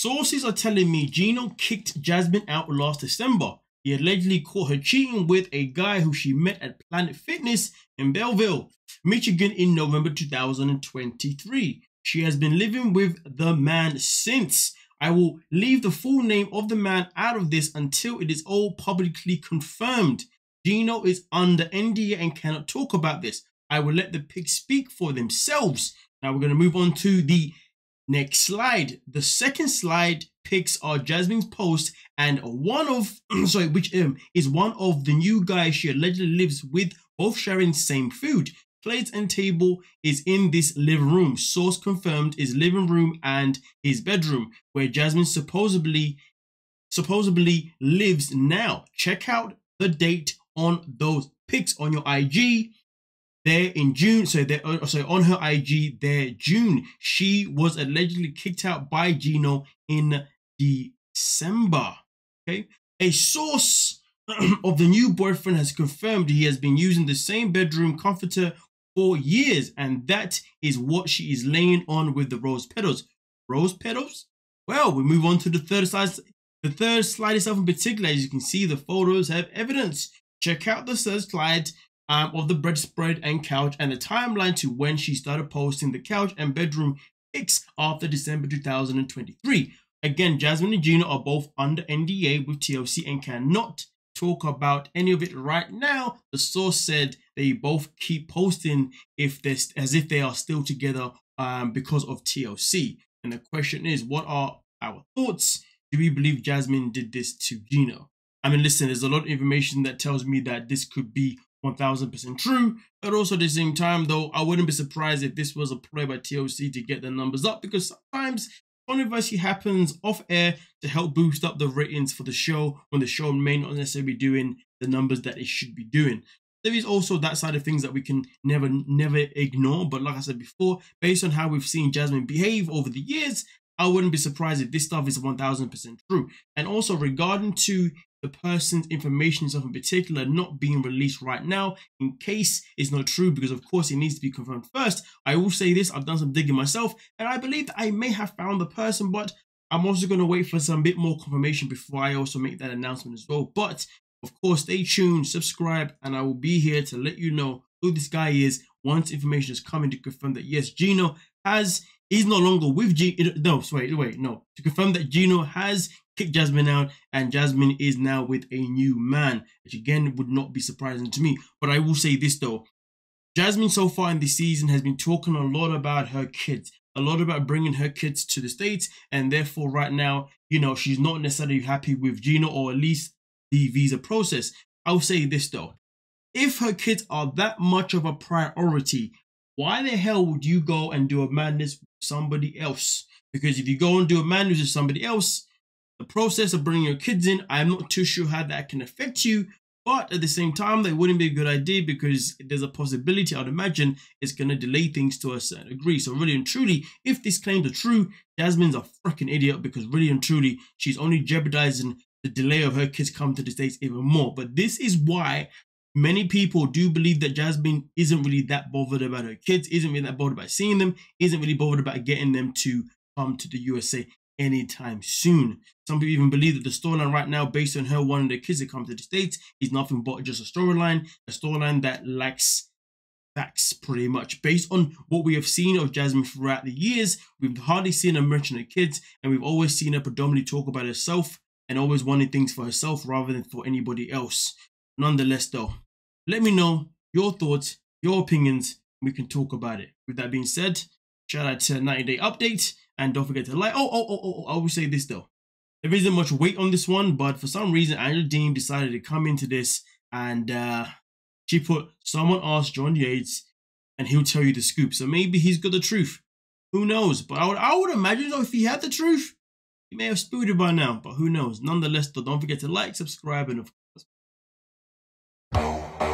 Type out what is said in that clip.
Sources are telling me Gino kicked Jasmine out last December. He allegedly caught her cheating with a guy who she met at Planet Fitness in Belleville, Michigan in November 2023. She has been living with the man since. I will leave the full name of the man out of this until it is all publicly confirmed. Gino is under NDA and cannot talk about this. I will let the pigs speak for themselves. Now we're going to move on to the next slide. The second slide picks are Jasmine's post and one of, sorry, which um, is one of the new guys she allegedly lives with, both sharing same food. Plate and table is in this living room. Source confirmed is living room and his bedroom, where Jasmine supposedly supposedly lives now. Check out the date on those pics on your IG. There in June, so there, uh, so on her IG there June, she was allegedly kicked out by Gino in December. Okay, a source of the new boyfriend has confirmed he has been using the same bedroom comforter for years, and that is what she is laying on with the rose petals. Rose petals? Well, we move on to the third slide. The third slide itself in particular, as you can see, the photos have evidence. Check out the third slide um, of the bedspread and couch and the timeline to when she started posting the couch and bedroom pics after December 2023. Again, Jasmine and Gino are both under NDA with TLC and cannot talk about any of it right now. The source said they both keep posting if they as if they are still together um, because of TLC. And the question is, what are our thoughts? Do we believe Jasmine did this to Gino? I mean, listen, there's a lot of information that tells me that this could be 1000% true, but also at the same time, though, I wouldn't be surprised if this was a play by TLC to get the numbers up because sometimes controversy happens off air to help boost up the ratings for the show when the show may not necessarily be doing the numbers that it should be doing. There is also that side of things that we can never, never ignore. But like I said before, based on how we've seen Jasmine behave over the years, I wouldn't be surprised if this stuff is 1000% true. And also regarding to the person's information stuff in particular not being released right now in case it's not true because of course it needs to be confirmed first. I will say this i've done some digging myself and i believe that i may have found the person but i'm also going to wait for some bit more confirmation before i also make that announcement as well. But of course stay tuned subscribe and i will be here to let you know who this guy is once information is coming to confirm that yes gino has is no longer with G. No, wait, wait, no. To confirm that Gino has kicked Jasmine out, and Jasmine is now with a new man, which again would not be surprising to me. But I will say this though Jasmine, so far in this season, has been talking a lot about her kids, a lot about bringing her kids to the States, and therefore, right now, you know, she's not necessarily happy with Gino or at least the visa process. I'll say this though if her kids are that much of a priority, why the hell would you go and do a madness with somebody else? Because if you go and do a madness with somebody else, the process of bringing your kids in, I'm not too sure how that can affect you. But at the same time, that wouldn't be a good idea because there's a possibility, I'd imagine, it's going to delay things to a certain degree. So, really and truly, if these claims are true, Jasmine's a freaking idiot because really and truly, she's only jeopardizing the delay of her kids coming to the States even more. But this is why many people do believe that Jasmine isn't really that bothered about her kids, isn't really that bothered about seeing them, isn't really bothered about getting them to come to the USA anytime soon. Some people even believe that the storyline right now, based on her wanting the kids to come to the States, is nothing but just a storyline, a storyline that lacks facts pretty much. Based on what we have seen of Jasmine throughout the years, we've hardly seen her mention her kids, and we've always seen her predominantly talk about herself and always wanting things for herself rather than for anybody else. Nonetheless, though, let me know your thoughts, your opinions, we can talk about it. With that being said, shout out to 90 Day Update. And don't forget to like. Oh, oh, oh, oh, I will say this though. There isn't much weight on this one, but for some reason, Angela Deem decided to come into this and uh, she put, someone asked John Yates and he'll tell you the scoop. So maybe he's got the truth. Who knows? But I would, I would imagine though, if he had the truth, he may have spewed it by now, but who knows? Nonetheless, though, don't forget to like, subscribe, and of course.